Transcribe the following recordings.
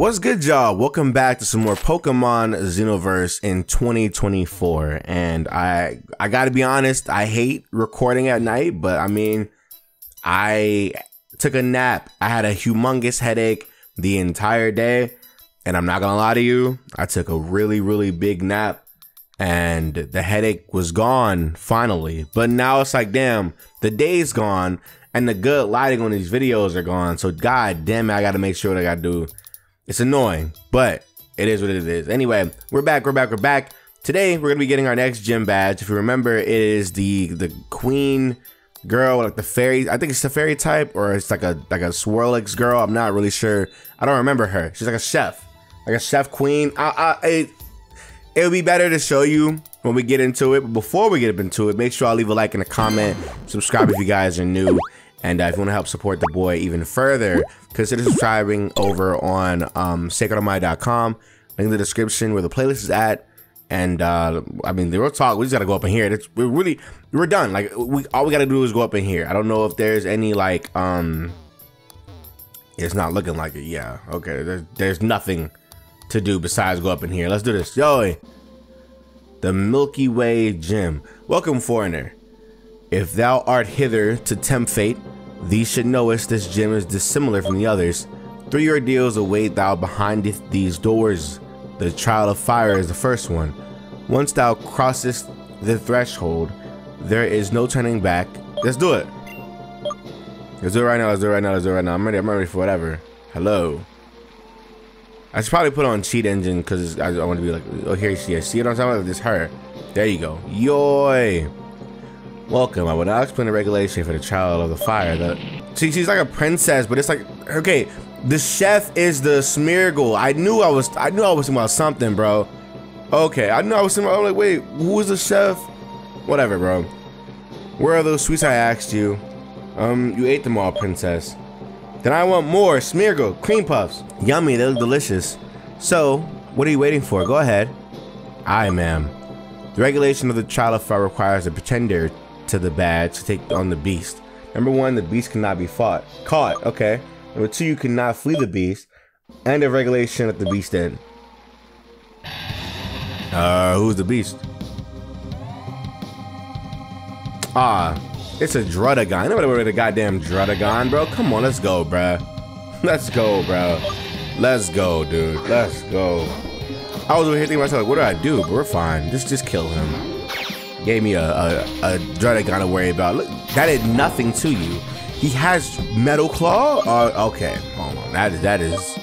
What's good, y'all? Welcome back to some more Pokemon Xenoverse in 2024. And I I gotta be honest, I hate recording at night, but I mean, I took a nap. I had a humongous headache the entire day. And I'm not gonna lie to you, I took a really, really big nap and the headache was gone finally. But now it's like, damn, the day's gone and the good lighting on these videos are gone. So god damn it, I gotta make sure that I gotta do. It's annoying, but it is what it is. Anyway, we're back, we're back, we're back. Today we're gonna be getting our next gym badge. If you remember, it is the the queen girl, like the fairy. I think it's the fairy type, or it's like a like a Swirlix girl. I'm not really sure. I don't remember her. She's like a chef, like a chef queen. I, I it, it would be better to show you when we get into it. But before we get into it, make sure I leave a like and a comment. Subscribe if you guys are new. And uh, if you want to help support the boy even further, consider subscribing over on um, sacredalmighty.com. Link in the description where the playlist is at. And uh, I mean, the real talk, we just gotta go up in here. It's, we're really, we're done. Like, we all we gotta do is go up in here. I don't know if there's any like, um, it's not looking like it. Yeah, okay. There's there's nothing to do besides go up in here. Let's do this. Yo, the Milky Way Gym. Welcome, foreigner. If thou art hither to tempt fate, thee should knowest this gym is dissimilar from the others. Three ordeals await thou behind these doors. The trial of fire is the first one. Once thou crossest the threshold, there is no turning back. Let's do it. Let's do it right now. Let's do it right now. Let's do it right now. I'm ready. I'm ready for whatever. Hello. I should probably put on cheat engine because I, I want to be like, oh, here she is. See what I'm talking about? This her. There you go. Yoy. Welcome. I will now explain the regulation for the child of the fire. That see, she's like a princess, but it's like okay. The chef is the Smeargle. I knew I was. I knew I was about something, bro. Okay, I knew I was thinking. I'm like, wait, who is the chef? Whatever, bro. Where are those sweets I asked you? Um, you ate them all, princess. Then I want more. Smeargle, cream puffs. Yummy, they look delicious. So, what are you waiting for? Go ahead. I, ma'am. The regulation of the child of fire requires a pretender to the badge to take on the beast. Number one, the beast cannot be fought. Caught, okay. Number two, you cannot flee the beast. And a regulation at the beast end. Uh, who's the beast? Ah, it's a Drudagon. Nobody with a goddamn Drudagon, bro. Come on, let's go, bro. Let's go, bro. Let's go, dude. Let's go. I was over here thinking myself, like, what do I do? But we're fine. Just, just kill him. Gave me a, a, a gotta worry about. Look, that did nothing to you. He has Metal Claw? Uh, okay, hold on. That is, that is,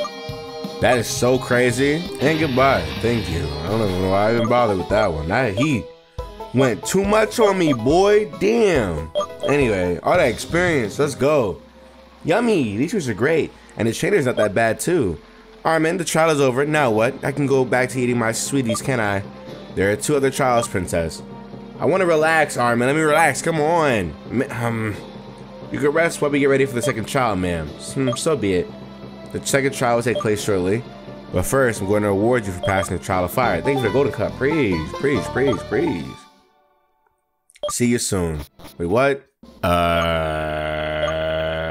that is so crazy. And goodbye. Thank you. I don't even know why I even bothered with that one. That, he went too much on me, boy. Damn. Anyway, all that experience. Let's go. Yummy. These trees are great. And the trainer's not that bad, too. Alright, man. The trial is over. Now what? I can go back to eating my sweeties, can I? There are two other trials, princess. I want to relax, Armin. Let me relax. Come on. Um, you can rest while we get ready for the second trial, ma'am. Hmm, so be it. The second trial will take place shortly. But first, I'm going to reward you for passing the trial of fire. Thank you for the golden cup. Please, please, please, please. See you soon. Wait, what? Uh,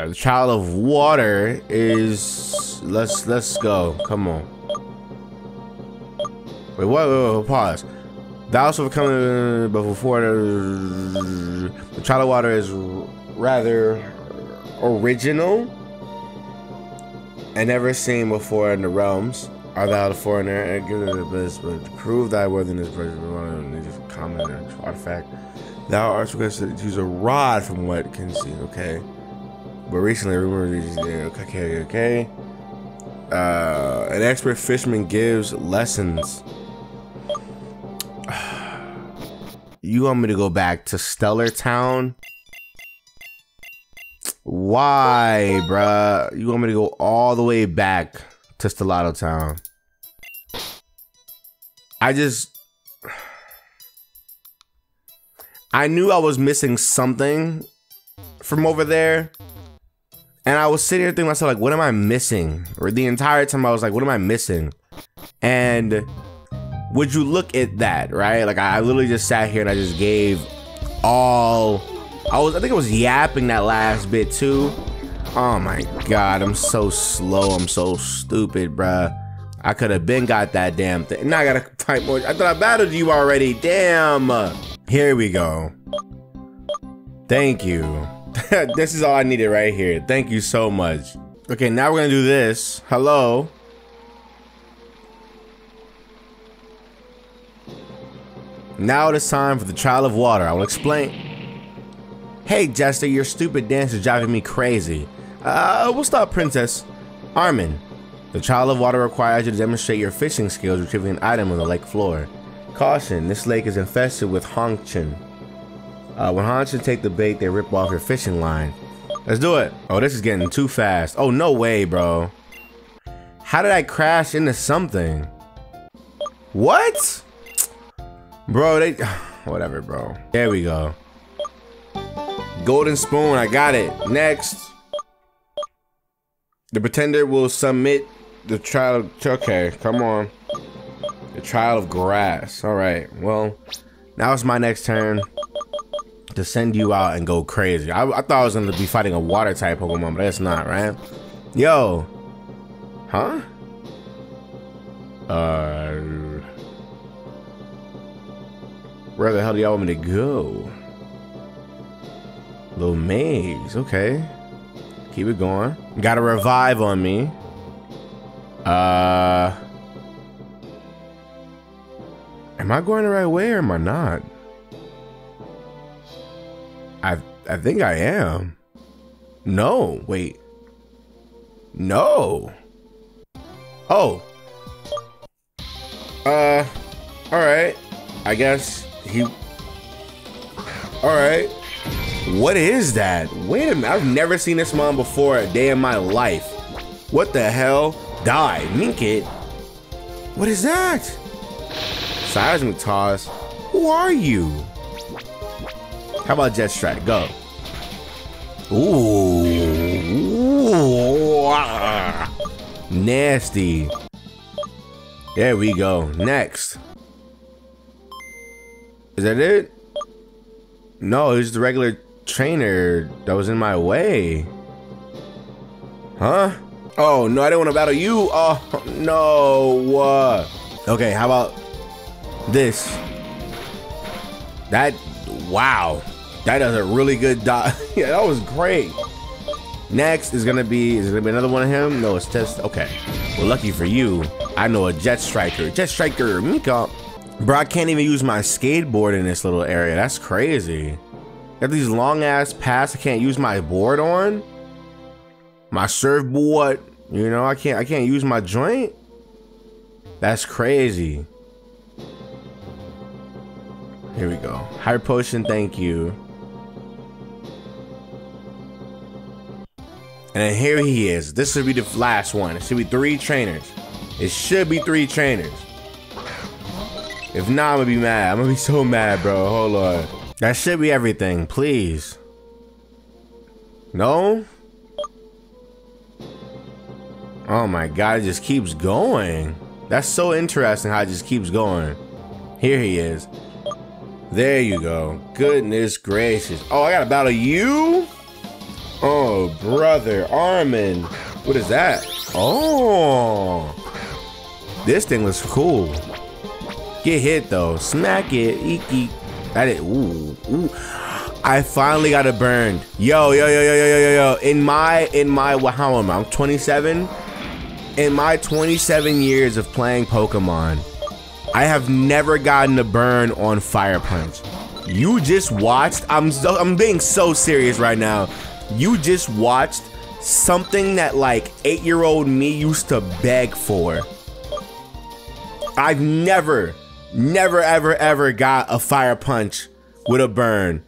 the trial of water is. Let's let's go. Come on. Wait, what? Wait, wait, wait, pause. Thou also coming before the, the of water is rather original and never seen before in the realms. Art thou the foreigner and give it the best, but prove thy worthiness, just common artifact. Thou art requested to use a rod from what can see, okay? But recently, rumor okay, okay. Uh, an expert fisherman gives lessons. You want me to go back to Stellar Town? Why, bruh? You want me to go all the way back to Stellato Town? I just... I knew I was missing something from over there. And I was sitting here thinking myself, like, what am I missing? Or the entire time I was like, what am I missing? And would you look at that, right? Like I literally just sat here and I just gave all I was I think I was yapping that last bit too. Oh my god, I'm so slow. I'm so stupid, bruh. I could have been got that damn thing. Now I gotta fight more. I thought I battled you already. Damn. Here we go. Thank you. this is all I needed right here. Thank you so much. Okay, now we're gonna do this. Hello. Now it is time for the trial of water. I will explain. Hey, Jester, your stupid dance is driving me crazy. Uh, we'll stop, Princess. Armin, the Trial of Water requires you to demonstrate your fishing skills retrieving an item on the lake floor. Caution, this lake is infested with Hongchen. Uh, when Hongchen take the bait, they rip off your fishing line. Let's do it. Oh, this is getting too fast. Oh, no way, bro. How did I crash into something? What? Bro, they... Whatever, bro. There we go. Golden spoon, I got it. Next. The pretender will submit the trial. Okay, come on. The trial of grass. All right. Well, now it's my next turn to send you out and go crazy. I, I thought I was gonna be fighting a water type Pokemon, but that's not right. Yo, huh? Uh, where the hell do y'all want me to go? Little maze. Okay. Keep it going. Got a revive on me. Uh. Am I going the right way or am I not? I I think I am. No, wait. No. Oh. Uh, all right. I guess he. All right. What is that? Wait a minute, I've never seen this mom before a day in my life. What the hell? Die, Minkit. What is that? Seismic toss. Who are you? How about Jet Strike? Go. Ooh. Ooh. Ah. Nasty. There we go. Next. Is that it? No, it's the regular trainer that was in my way. Huh? Oh, no, I didn't want to battle you. Oh, no. Uh, okay, how about this? That, wow. That does a really good dot. yeah, that was great. Next is gonna be, is it gonna be another one of him? No, it's test, okay. Well, lucky for you, I know a Jet Striker. Jet Striker, Mika. Bro, I can't even use my skateboard in this little area. That's crazy. Got these long ass paths I can't use my board on. My surfboard, you know, I can't I can't use my joint. That's crazy. Here we go. Higher potion, thank you. And then here he is. This should be the last one. It should be three trainers. It should be three trainers. If not, I'm gonna be mad. I'm gonna be so mad, bro. Hold on. That should be everything, please. No? Oh my god, it just keeps going. That's so interesting how it just keeps going. Here he is. There you go. Goodness gracious. Oh, I gotta battle you? Oh, brother. Armin. What is that? Oh. This thing looks cool. Get hit though. Smack it. Eek eek. That is, ooh, ooh. I finally got it burned. Yo, yo, yo, yo, yo, yo, yo. In my, in my, how am I? I'm 27. In my 27 years of playing Pokemon, I have never gotten a burn on Fire Punch. You just watched, I'm, so, I'm being so serious right now. You just watched something that like eight year old me used to beg for. I've never never ever ever got a fire punch with a burn.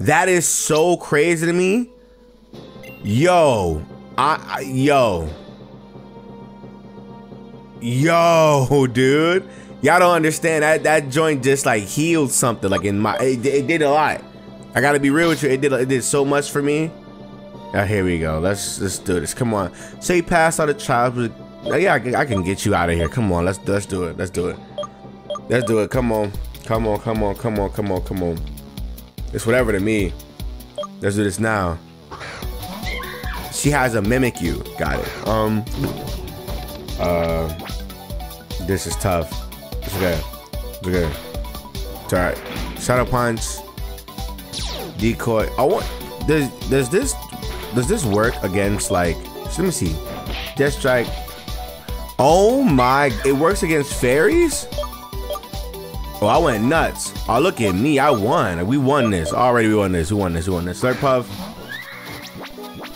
That is so crazy to me. Yo, I, I yo. Yo, dude. Y'all don't understand that that joint just like healed something like in my it, it did a lot. I gotta be real with you. It did it did so much for me. Oh, here we go. Let's let's do this. Come on. Say pass out of child. Oh, yeah, I can, I can get you out of here. Come on. Let's let's do it. Let's do it. Let's do it. Come on. Come on, come on, come on, come on, come on. It's whatever to me. Let's do this now. She has a mimic you. Got it. Um. Uh. This is tough. It's okay. It's okay. It's alright. Shadow punch. Decoy. I want. Does does this does this work against like? Let me see. Death strike. Oh my! It works against fairies. Oh, I went nuts. Oh, look at me. I won. We won this. Already we won this. We won this. We won this. Slurpuff.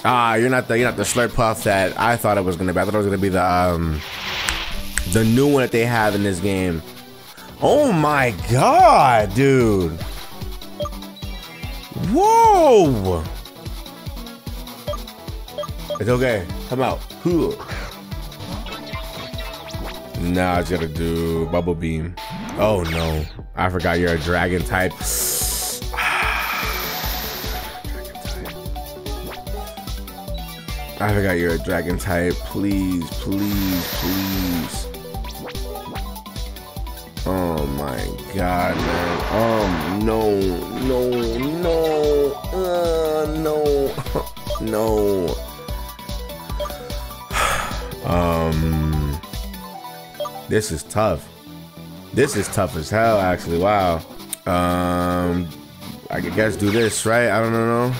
Ah, you're not the you're not the Slurpuff that I thought it was gonna be. I thought it was gonna be the um the new one that they have in this game. Oh my god, dude. Whoa. It's okay. Come out. Now I just gotta do bubble beam. Oh no. I forgot you're a dragon type. I forgot you're a dragon type. Please, please, please. Oh my god, man. Um, no, no, no, uh, no, no. um, this is tough. This is tough as hell, actually. Wow. Um, I guess do this, right? I don't know.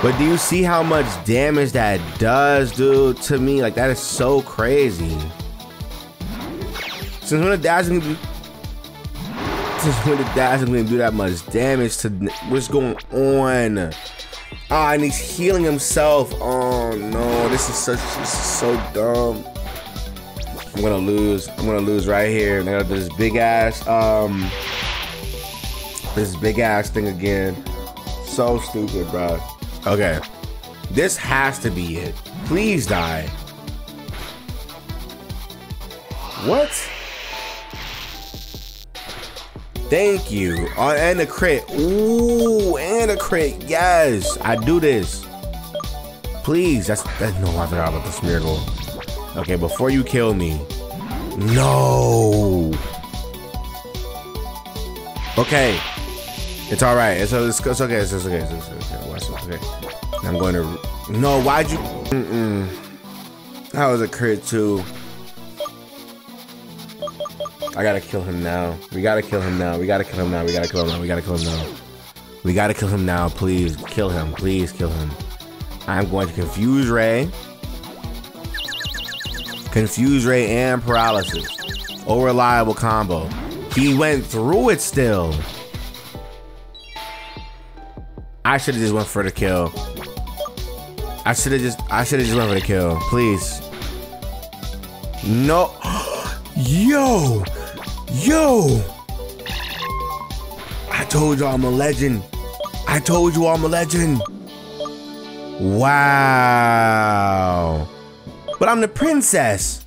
But do you see how much damage that does, dude? To me, like that is so crazy. Since when the dazzling since when the do that much damage to what's going on? Ah, and he's healing himself. Oh no, this is such this is so dumb. I'm gonna lose. I'm gonna lose right here. And I got this big ass, um, this big ass thing again. So stupid, bro. Okay, this has to be it. Please die. What? Thank you. Oh, and a crit. Ooh, and a crit. Yes, I do this. Please, that's that. No, I forgot about the Smeargle. Okay, before you kill me. No. Okay. It's all right. It's, it's, it's okay. It's, it's okay. It's, it's okay. Watch. Okay. I'm going to. No, why'd you? Mm-mm. That was a crit too. I gotta kill him now. We gotta kill him now. We gotta kill him now. We gotta kill him now. We gotta kill him now. We gotta kill him now. Please kill him. Please kill him. I'm going to confuse Ray. Confuse Ray and Paralysis. Oh, reliable combo. He went through it still. I should have just went for the kill. I should have just I should have just went for the kill. Please. No. Yo. Yo. I told you I'm a legend. I told you I'm a legend. Wow. But I'm the princess.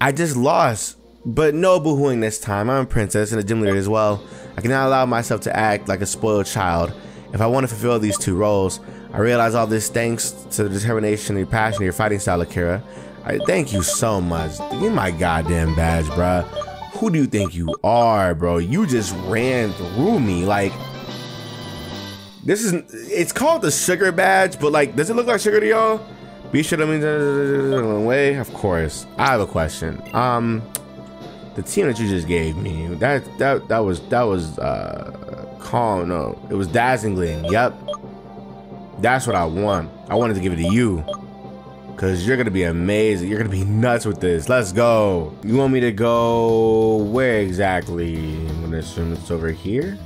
I just lost. But no boohooing this time. I'm a princess and a gym leader as well. I cannot allow myself to act like a spoiled child. If I want to fulfill these two roles, I realize all this thanks to the determination and passion of your fighting style, Akira. I thank you so much. Give my goddamn badge, bruh. Who do you think you are, bro? You just ran through me. Like, this is, it's called the sugar badge, but like, does it look like sugar to y'all? Be sure to mean way, of course. I have a question. Um, the team that you just gave me, that that that was that was uh calm. No, it was dazzling. Yep, that's what I want. I wanted to give it to you. Cause you're gonna be amazing. You're gonna be nuts with this. Let's go. You want me to go where exactly? I'm gonna assume it's over here.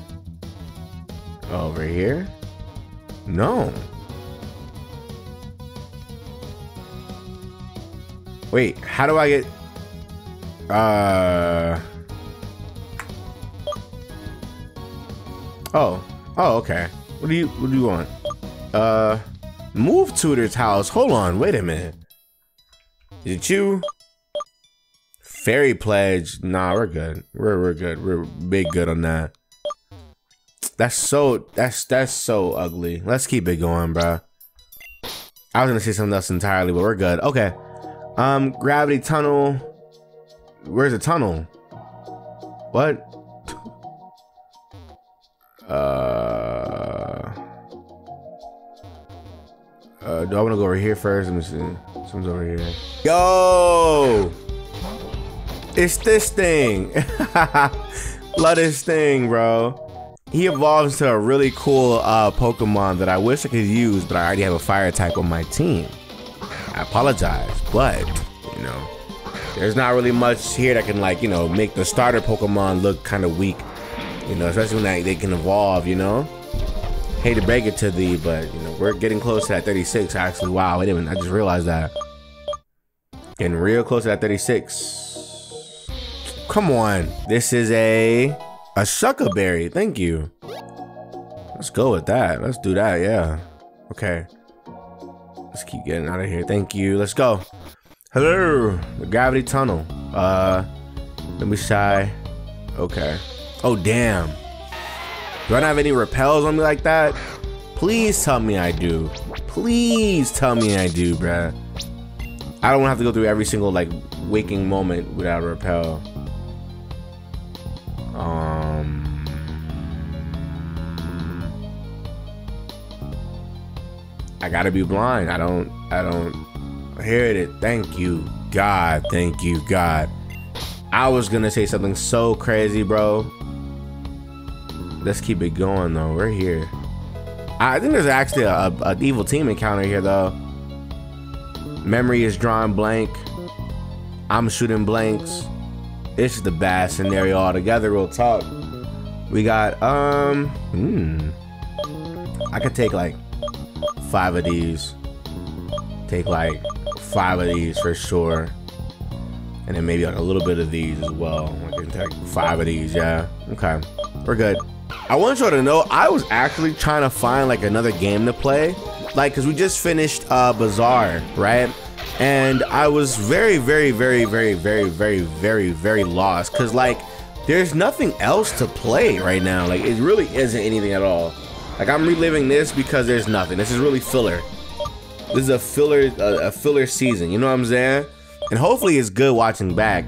Over here? No. Wait, how do I get... Uh... Oh. Oh, okay. What do you what do you want? Uh move tutor's house. Hold on, wait a minute. It you? Fairy pledge. Nah, we're good. We're we're good. We're big good on that. That's so that's that's so ugly. Let's keep it going, bro. I was gonna say something else entirely, but we're good. Okay. Um, gravity tunnel. Where's the tunnel? What? Uh. Uh, do I want to go over here first? Let me see. Someone's over here. Yo! It's this thing. Love this thing, bro. He evolves to a really cool uh, Pokemon that I wish I could use, but I already have a fire type on my team. I apologize, but, you know, there's not really much here that can, like, you know, make the starter Pokemon look kind of weak. You know, especially when they, they can evolve, you know? Hate to break it to thee, but, you know, we're getting close to that 36, actually. Wow, wait a minute, I just realized that. Getting real close to that 36. Come on. This is a a Shuca Berry, thank you. Let's go with that. Let's do that, yeah. Okay. Let's keep getting out of here. Thank you. Let's go. Hello. The gravity tunnel. Uh let me shy. Okay. Oh damn. Do I not have any repels on me like that? Please tell me I do. Please tell me I do, bruh. I don't want to have to go through every single like waking moment without a repel. I gotta be blind. I don't. I don't hear it. Thank you, God. Thank you, God. I was gonna say something so crazy, bro. Let's keep it going though. We're here. I think there's actually a, a evil team encounter here though. Memory is drawn blank. I'm shooting blanks. This is the bad scenario altogether. Real talk. We got um. Hmm. I could take like five of these. Take like five of these for sure. And then maybe like a little bit of these as well. I can take five of these, yeah. Okay. We're good. I want y'all to know I was actually trying to find like another game to play. Like, cause we just finished uh Bazaar, right? and I was very, very, very, very, very, very, very, very lost because like there's nothing else to play right now. Like it really isn't anything at all. Like I'm reliving this because there's nothing. This is really filler. This is a filler, a, a filler season. You know what I'm saying? And hopefully it's good watching back.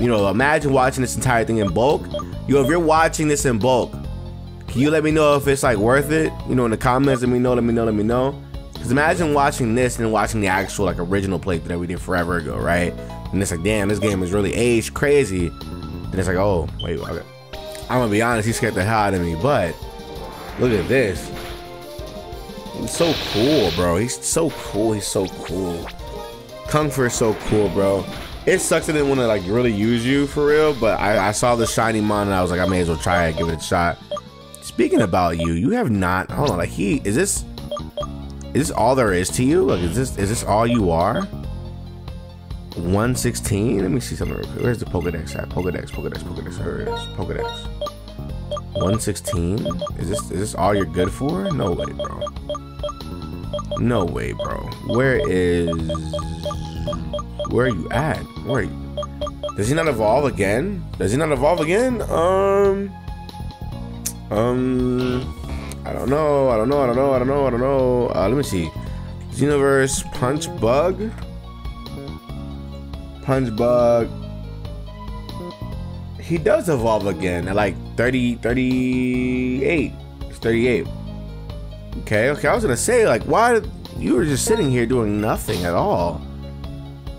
You know, imagine watching this entire thing in bulk. Yo, if you're watching this in bulk, can you let me know if it's like worth it? You know, in the comments, let me know, let me know, let me know. Because imagine watching this and watching the actual like original playthrough that we did forever ago, right? And it's like, damn, this game is really aged crazy. And it's like, oh, wait, okay. I'm gonna be honest, he scared the hell out of me, but look at this. He's so cool, bro. He's so cool. He's so cool. Kung Fu is so cool, bro. It sucks that didn't want to like really use you for real, but I, I saw the shiny mon and I was like, I may as well try it, give it a shot. Speaking about you, you have not. Hold on, like he is this is this all there is to you? Like, is this is this all you are? 116? Let me see something real quick. Where's the Pokedex at? Pokedex, Pokedex, Pokedex. Where is Pokedex? 116? Is this is this all you're good for? No way, bro. No way, bro. Where is where are you at? Where you? Does he not evolve again? Does he not evolve again? Um um I don't know. I don't know. I don't know. I don't know. I don't know. Uh, let me see. Xenoverse Punch Bug. Punch Bug. He does evolve again at like 30, 38. It's 38. Okay, okay. I was gonna say, like, why you were just sitting here doing nothing at all.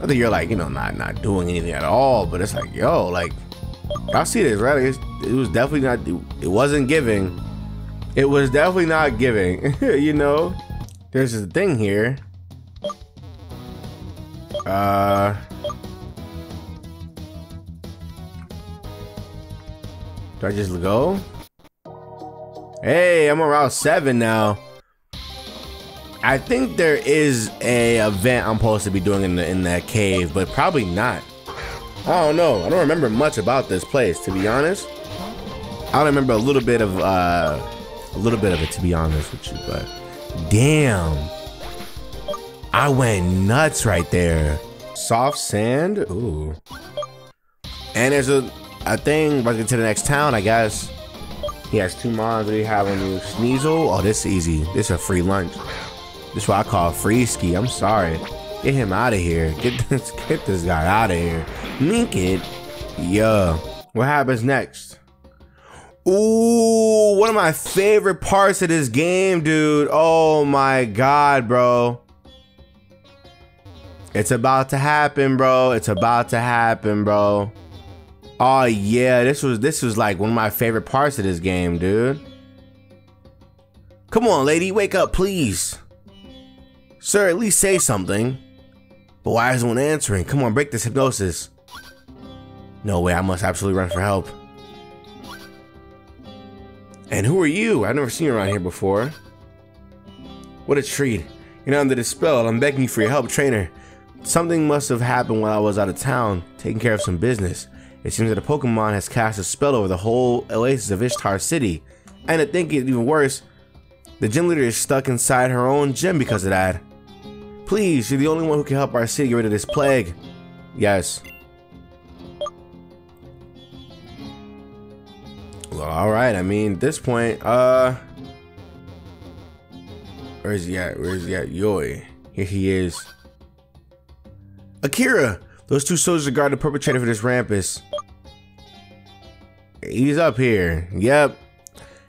I think you're like, you know, not not doing anything at all, but it's like, yo, like, y'all see this, right? It, it was definitely not. It wasn't giving it was definitely not giving, you know? There's a thing here. Uh... Do I just go? Hey, I'm on Route 7 now. I think there is a event I'm supposed to be doing in the in that cave, but probably not. I don't know. I don't remember much about this place, to be honest. I don't remember a little bit of uh a little bit of it to be honest with you, but damn. I went nuts right there. Soft sand? Ooh. And there's a a think but to get to the next town, I guess. He has two mons. What do you have on you? Sneasel? Oh, this is easy. This is a free lunch. This is what I call free ski. I'm sorry. Get him out of here. Get this get this guy out of here. Mink it. Yeah. What happens next? Ooh, one of my favorite parts of this game, dude. Oh my god, bro. It's about to happen, bro. It's about to happen, bro. Oh yeah, this was this was like one of my favorite parts of this game, dude. Come on, lady, wake up, please. Sir, at least say something. But why is no one answering? Come on, break this hypnosis. No way, I must absolutely run for help. And who are you? I've never seen you around here before. What a treat. You're not under the spell. I'm begging you for your help, trainer. Something must have happened while I was out of town, taking care of some business. It seems that a Pokemon has cast a spell over the whole oasis of Ishtar City. And to think it even worse, the gym leader is stuck inside her own gym because of that. Please, you're the only one who can help our city get rid of this plague. Yes. Well, alright, I mean, at this point, uh... Where's he at? Where's he at? Yoi. Here he is. Akira! Those two soldiers are guarding the perpetrator for this rampus. He's up here. Yep.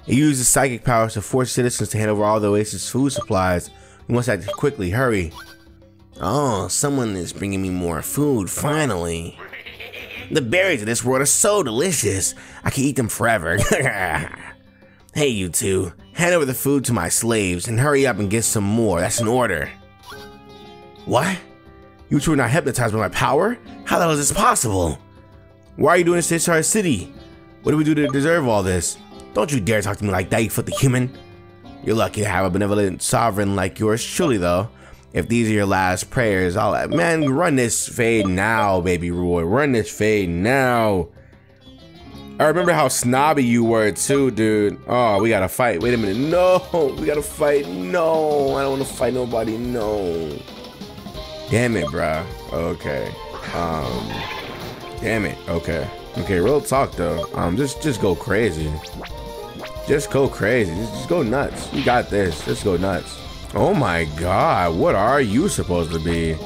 He uses psychic powers to force citizens to hand over all the Oasis food supplies. We must act quickly. Hurry. Oh, someone is bringing me more food, finally. The berries of this world are so delicious. I can eat them forever. hey, you two. Hand over the food to my slaves and hurry up and get some more. That's an order. What? You two are not hypnotized by my power? How the hell is this possible? Why are you doing this to our City? What do we do to deserve all this? Don't you dare talk to me like that, you filthy human. You're lucky to have a benevolent sovereign like yours, truly though. If these are your last prayers, I'll man run this fade now, baby Roy. Run this fade now. I remember how snobby you were too, dude. Oh, we gotta fight. Wait a minute. No, we gotta fight. No, I don't wanna fight nobody. No. Damn it, bruh. Okay. Um. Damn it. Okay. Okay. Real talk though. Um. Just just go crazy. Just go crazy. Just, just go nuts. You got this. Just go nuts. Oh my god, what are you supposed to be?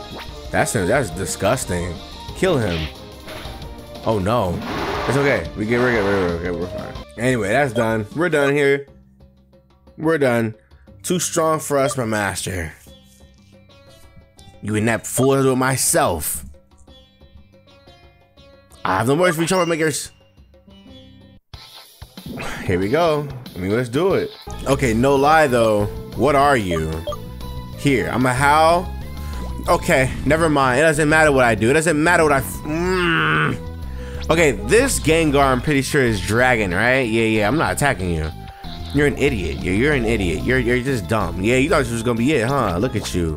That's that's disgusting. Kill him. Oh no. It's okay. We get we're good. We're, okay. We're fine. Anyway, that's done. We're done here. We're done. Too strong for us, my master. You inept fools with myself. I have no words for you troublemakers. Here we go. I mean, let's do it. Okay, no lie though. What are you? Here, I'm a how? Okay, never mind. It doesn't matter what I do. It doesn't matter what I. Mm. Okay, this Gengar, I'm pretty sure is Dragon, right? Yeah, yeah. I'm not attacking you. You're an idiot. You're, you're an idiot. You're you're just dumb. Yeah, you thought this was gonna be it, huh? Look at you.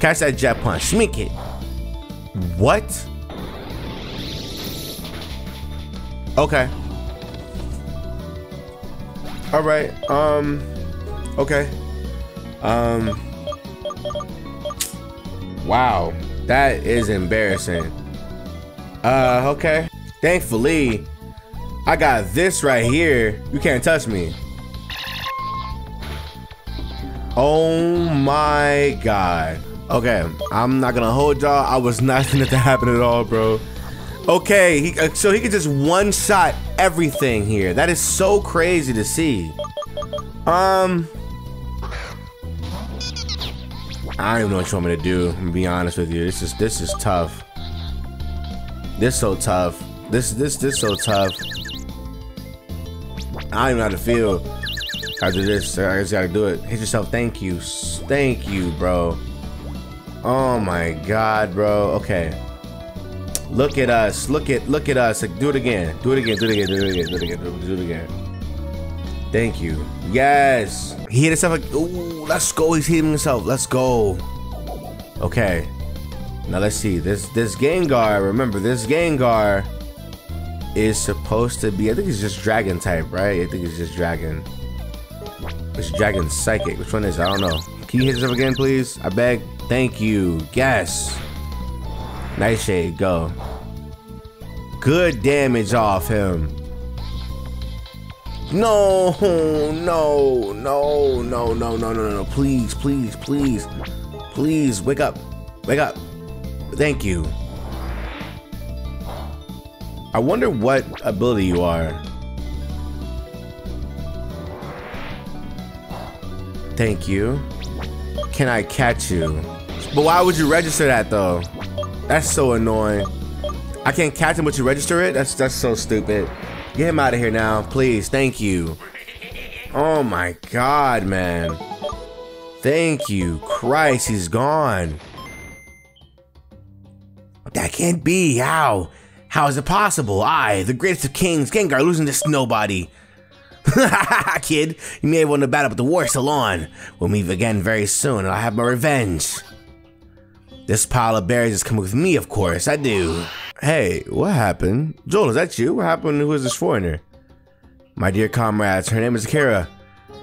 Catch that jet punch. Smink it. What? Okay. All right. Um. Okay. Um. Wow, that is embarrassing. Uh. Okay. Thankfully, I got this right here. You can't touch me. Oh my god. Okay, I'm not gonna hold y'all. I was not gonna to happen at all, bro. Okay, he, uh, so he could just one shot everything here. That is so crazy to see. Um, I don't even know what you want me to do. To be honest with you, this is this is tough. This so tough. This this this so tough. I don't even know how to feel after this. I just gotta do it. Hit yourself. Thank you. Thank you, bro. Oh my god, bro. Okay. Look at us. Look at look at us. Do it again. Do it again. Do it again. Do it again. Do it again. Do it, do it again. Thank you. Yes. He hit himself like, ooh, let's go. He's hitting himself. Let's go. Okay. Now let's see. This this Gengar, remember this Gengar is supposed to be, I think it's just dragon type, right? I think it's just dragon. It's dragon psychic. Which one is it? I don't know. Can you hit yourself again, please? I beg. Thank you. Yes. Nightshade, go. Good damage off him. No, no, no, no, no, no, no, no. Please, please, please, please, wake up. Wake up. Thank you. I wonder what ability you are. Thank you. Can I catch you? But why would you register that though? That's so annoying. I can't catch him, but you register it? That's that's so stupid. Get him out of here now, please. Thank you. Oh my god, man. Thank you. Christ, he's gone. That can't be. How? How is it possible? I, the greatest of kings, Gengar, losing to nobody. Kid, you may have won the battle, but the war's still on. We'll meet again very soon, and I'll have my revenge. This pile of berries is coming with me, of course. I do. Hey, what happened? Joel, is that you? What happened? Who is this foreigner? My dear comrades, her name is Akira.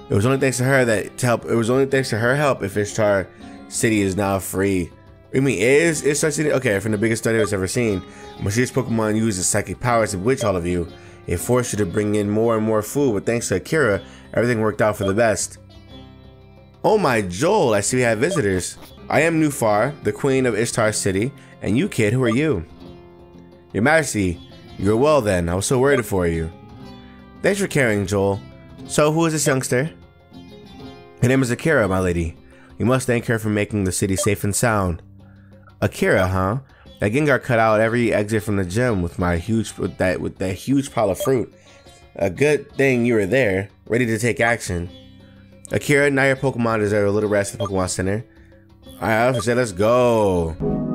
It was only thanks to her that to help. It was only thanks to her help if Ishtar City is now free. I mean, is Ishtar City okay? From the biggest study I've ever seen, mysterious Pokemon uses psychic powers to bewitch all of you. It forced you to bring in more and more food, but thanks to Akira, everything worked out for the best. Oh my Joel, I see we have visitors. I am Nufar, the queen of Ishtar City, and you kid, who are you? Your Majesty, you're well then, I was so worried for you. Thanks for caring, Joel. So who is this youngster? Her name is Akira, my lady. You must thank her for making the city safe and sound. Akira, huh? That Gengar cut out every exit from the gym with my huge with that with that huge pile of fruit. A good thing you were there, ready to take action. Akira, now your Pokemon deserve a little rest at the Pokemon Center. I say let's go.